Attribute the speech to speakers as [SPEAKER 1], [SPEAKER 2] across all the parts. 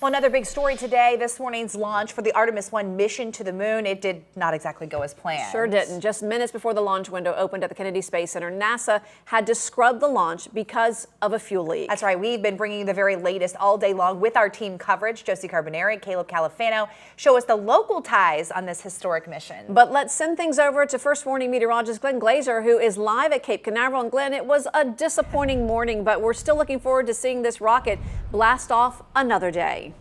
[SPEAKER 1] Well, another big story today, this morning's launch for the Artemis 1 mission to the moon. It did not exactly go as planned.
[SPEAKER 2] Sure didn't. Just minutes before the launch window opened at the Kennedy Space Center, NASA had to scrub the launch because of a fuel leak.
[SPEAKER 1] That's right. We've been bringing you the very latest all day long with our team coverage. Josie Carbonari, Caleb Califano show us the local ties on this historic mission.
[SPEAKER 2] But let's send things over to First Warning meteorologist Glenn Glazer, who is live at Cape Canaveral. And Glenn, it was a disappointing morning, but we're still looking forward to seeing this rocket blast off another day.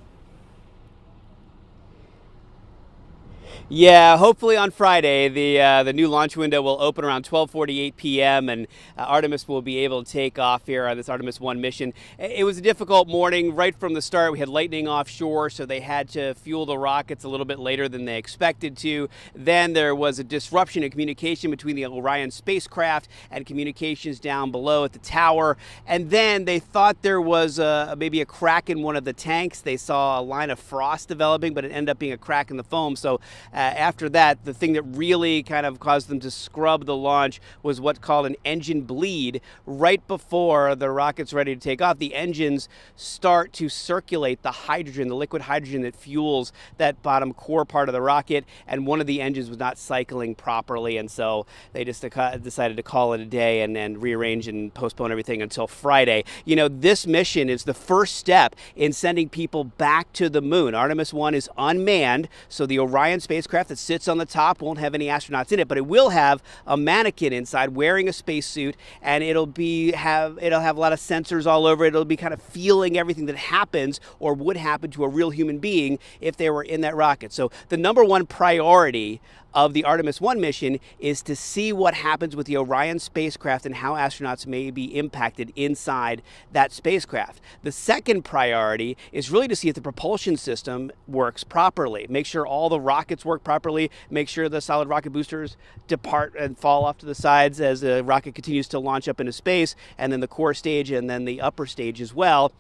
[SPEAKER 3] Yeah, hopefully on Friday the uh, the new launch window will open around 12:48 p.m. and uh, Artemis will be able to take off here on this Artemis 1 mission. It was a difficult morning right from the start. We had lightning offshore, so they had to fuel the rockets a little bit later than they expected to. Then there was a disruption in communication between the Orion spacecraft and communications down below at the tower. And then they thought there was a, maybe a crack in one of the tanks. They saw a line of frost developing, but it ended up being a crack in the foam. So uh, Uh, after that, the thing that really kind of caused them to scrub the launch was what's called an engine bleed. Right before the rocket's ready to take off, the engines start to circulate the hydrogen, the liquid hydrogen that fuels that bottom core part of the rocket, and one of the engines was not cycling properly, and so they just decided to call it a day and, and rearrange and postpone everything until Friday. You know, this mission is the first step in sending people back to the moon. Artemis 1 is unmanned, so the Orion spacecraft spacecraft that sits on the top won't have any astronauts in it, but it will have a mannequin inside wearing a spacesuit, and it'll be have it'll have a lot of sensors all over it. It'll be kind of feeling everything that happens or would happen to a real human being if they were in that rocket. So the number one priority of the Artemis 1 mission is to see what happens with the Orion spacecraft and how astronauts may be impacted inside that spacecraft. The second priority is really to see if the propulsion system works properly. Make sure all the rockets work properly, make sure the solid rocket boosters depart and fall off to the sides as the rocket continues to launch up into space, and then the core stage and then the upper stage as well.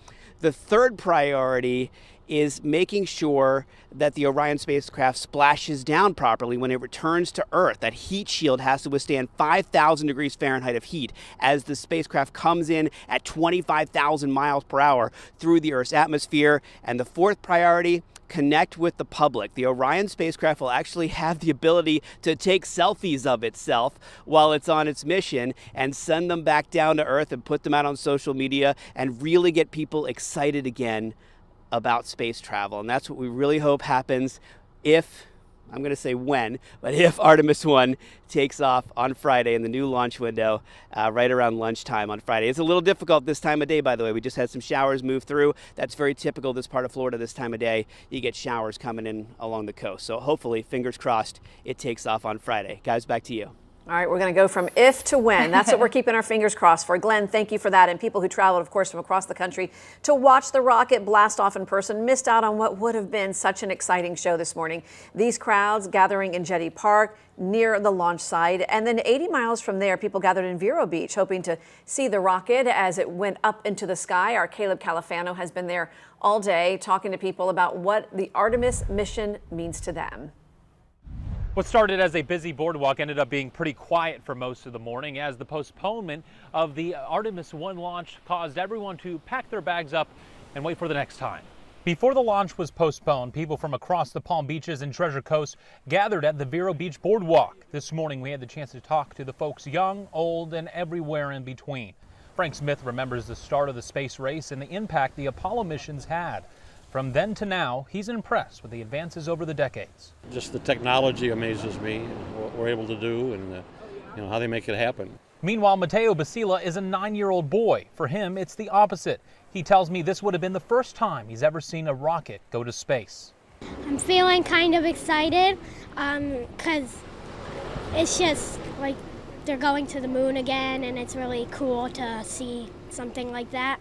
[SPEAKER 3] The third priority is making sure that the Orion spacecraft splashes down properly when it returns to Earth. That heat shield has to withstand 5,000 degrees Fahrenheit of heat as the spacecraft comes in at 25,000 miles per hour through the Earth's atmosphere. And the fourth priority, connect with the public. The Orion spacecraft will actually have the ability to take selfies of itself while it's on its mission and send them back down to Earth and put them out on social media and really get people excited again about space travel. And that's what we really hope happens if, I'm going to say when, but if Artemis 1 takes off on Friday in the new launch window uh, right around lunchtime on Friday. It's a little difficult this time of day, by the way. We just had some showers move through. That's very typical this part of Florida this time of day. You get showers coming in along the coast. So hopefully, fingers crossed, it takes off on Friday. Guys, back to you.
[SPEAKER 2] All right, we're going to go from if to when. That's what we're keeping our fingers crossed for. Glenn, thank you for that. And people who traveled, of course, from across the country to watch the rocket blast off in person missed out on what would have been such an exciting show this morning. These crowds gathering in Jetty Park near the launch site. And then 80 miles from there, people gathered in Vero Beach hoping to see the rocket as it went up into the sky. Our Caleb Califano has been there all day talking to people about what the Artemis mission means to them.
[SPEAKER 4] What started as a busy boardwalk ended up being pretty quiet for most of the morning as the postponement of the Artemis 1 launch caused everyone to pack their bags up and wait for the next time. Before the launch was postponed, people from across the Palm Beaches and Treasure Coast gathered at the Vero Beach Boardwalk. This morning we had the chance to talk to the folks young, old, and everywhere in between. Frank Smith remembers the start of the space race and the impact the Apollo missions had. From then to now, he's impressed with the advances over the decades.
[SPEAKER 5] Just the technology amazes me, what we're able to do, and uh, you know how they make it happen.
[SPEAKER 4] Meanwhile, Mateo Basila is a nine-year-old boy. For him, it's the opposite. He tells me this would have been the first time he's ever seen a rocket go to space.
[SPEAKER 6] I'm feeling kind of excited because um, it's just like they're going to the moon again, and it's really cool to see something like that.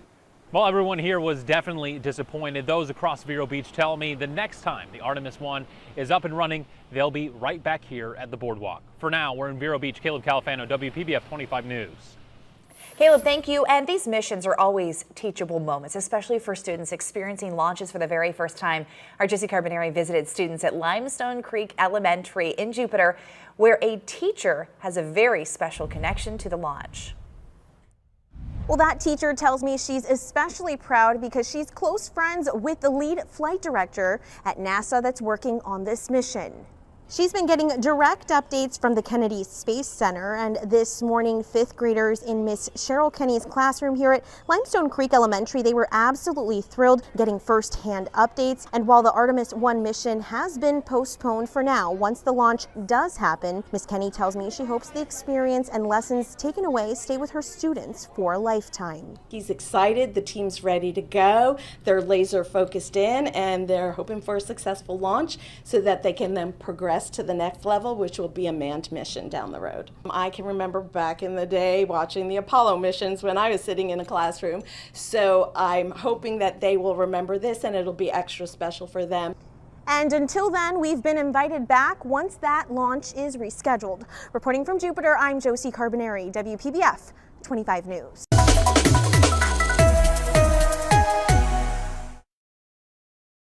[SPEAKER 4] Well, everyone here was definitely disappointed. Those across Vero Beach tell me the next time the Artemis 1 is up and running, they'll be right back here at the boardwalk. For now, we're in Vero Beach. Caleb Califano, WPBF 25 News.
[SPEAKER 1] Caleb, thank you. And these missions are always teachable moments, especially for students experiencing launches for the very first time. Our Josie Carbonari visited students at Limestone Creek Elementary in Jupiter, where a teacher has a very special connection to the launch.
[SPEAKER 7] Well, that teacher tells me she's especially proud because she's close friends with the lead flight director at NASA that's working on this mission. She's been getting direct updates from the Kennedy Space Center, and this morning, fifth graders in Miss Cheryl Kenny's classroom here at Limestone Creek Elementary, they were absolutely thrilled getting first-hand updates. And while the Artemis 1 mission has been postponed for now, once the launch does happen, Miss Kenny tells me she hopes the experience and lessons taken away stay with her students for a lifetime.
[SPEAKER 8] He's excited, the team's ready to go, they're laser focused in, and they're hoping for a successful launch so that they can then to the next level, which will be a manned mission down the road. Um, I can remember back in the day watching the Apollo missions when I was sitting in a classroom, so I'm hoping that they will remember this and it'll be extra special for them.
[SPEAKER 7] And until then, we've been invited back once that launch is rescheduled. Reporting from Jupiter, I'm Josie Carbonari, WPBF 25 News.